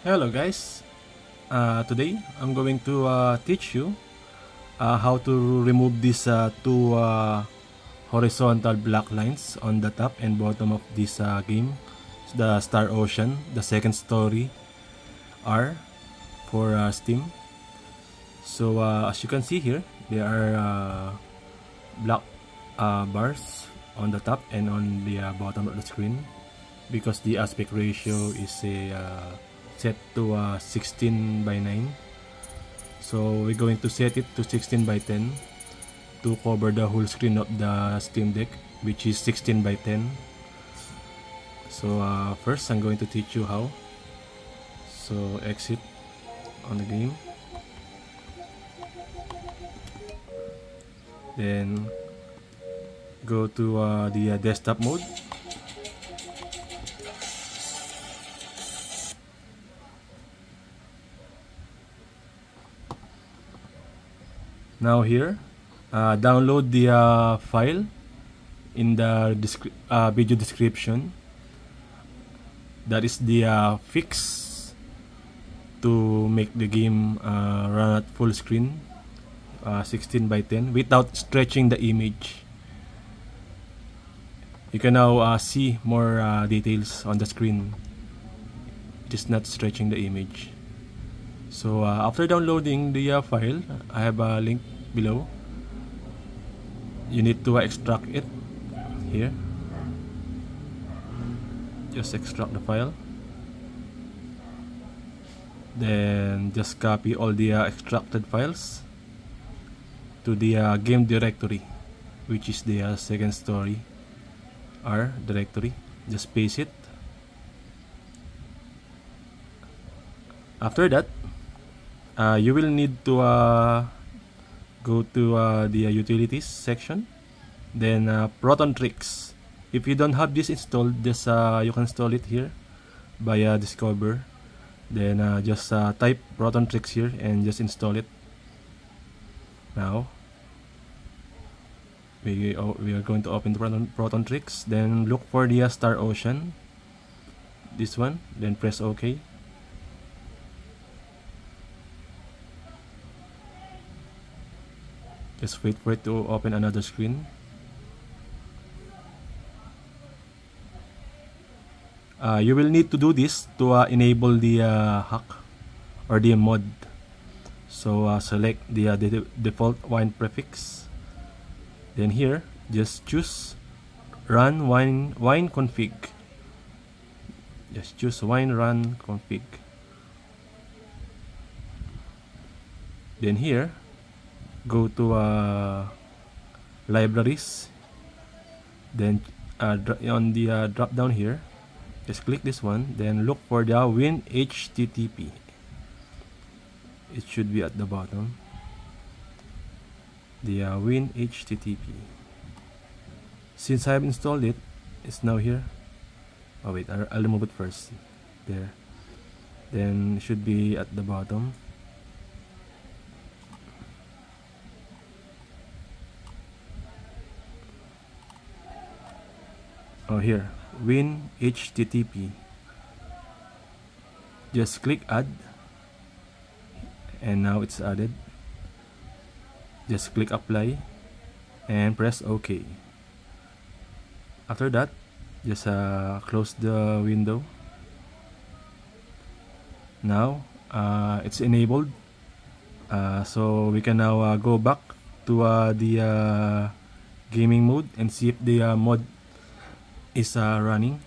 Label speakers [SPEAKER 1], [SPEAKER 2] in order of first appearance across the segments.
[SPEAKER 1] Hello guys, uh, today I'm going to uh, teach you uh, how to remove these uh, two uh, horizontal black lines on the top and bottom of this uh, game. The Star Ocean, the second story R for Steam. So as you can see here, there are black bars on the top and on the bottom of the screen because the aspect ratio is a set to uh, 16 by 9 so we're going to set it to 16 by 10 to cover the whole screen of the Steam Deck which is 16 by 10 so uh, first I'm going to teach you how. So exit on the game. Then go to uh, the uh, desktop mode now here uh, download the uh, file in the descri uh, video description. That is the uh, fix to make the game uh, run at full screen uh, 16 by 10 without stretching the image. You can now see more details on the screen just not stretching the image so uh, after downloading the uh, file I have a link below. You need to extract it here. Just extract the file. Then just copy all the uh, extracted files to the uh, game directory which is the uh, second story R directory. Just paste it. After that uh, you will need to uh, go to uh, the uh, utilities section. Then uh, Protontricks. If you don't have this installed just uh, you can install it here by discover. Then just type Protontricks here and just install it. Now we, oh, we are going to open the Proton, Protontricks. Then look for the Star Ocean. This one. Then press OK Just wait for it to open another screen. Uh, you will need to do this to uh, enable the uh, hack or the mod. So uh, select the, uh, the default wine prefix. Then here, just choose run wine wine config. Just choose wine run config. Then here, go to uh, libraries. Then uh, on the uh, drop down here just click this one then look for the win http it should be at the bottom. The uh, win http since I have installed it it's now here. Oh wait I'll remove it first. There. Then it should be at the bottom oh here. Win http just click add. And now it's added. Just click apply. And press ok. After that just uh, close the window. Now uh, it's enabled. Uh, so we can now uh, go back to uh, the uh, gaming mode and see if the mod is uh, running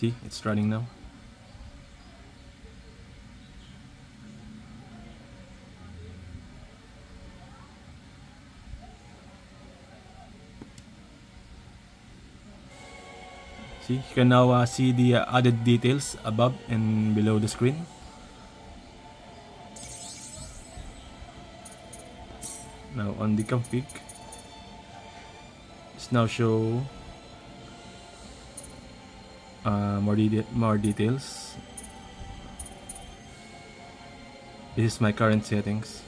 [SPEAKER 1] See, it's running now. See, See, you can now uh, see the uh, added details above and below the screen. Now on the config, it's now show uh, more, de more details. This is my current settings.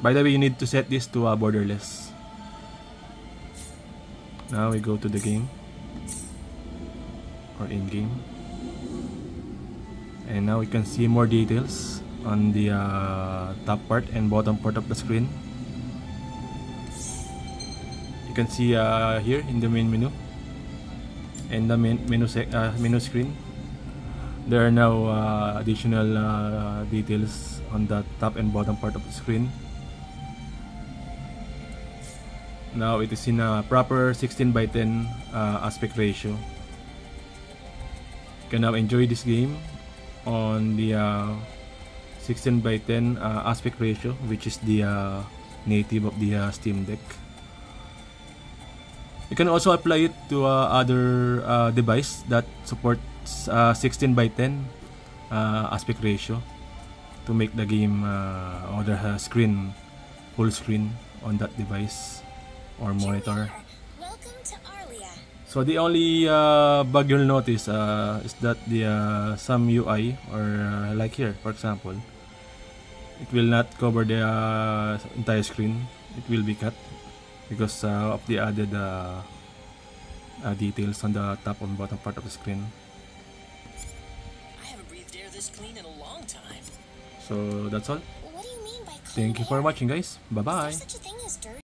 [SPEAKER 1] By the way, you need to set this to uh, borderless. Now we go to the game or in game and now we can see more details on the uh, top part and bottom part of the screen you can see uh, here in the main menu. And the main menu, uh, menu screen. There are now uh, additional uh, details on the top and bottom part of the screen. Now it is in a proper 16 by 10 uh, aspect ratio. You can now enjoy this game on the uh, 16 by 10 uh, aspect ratio which is the native of the Steam Deck you can also apply it to uh, other uh, device that supports 16 by 10 aspect ratio to make the game or the screen full screen on that device or monitor. So the only uh, bug you'll notice uh, is that the uh, some UI or uh, like here for example it will not cover the uh, entire screen. It will be cut because uh, of the added details on the top and bottom part of the screen. So that's all. Thank you for watching guys. Bye bye.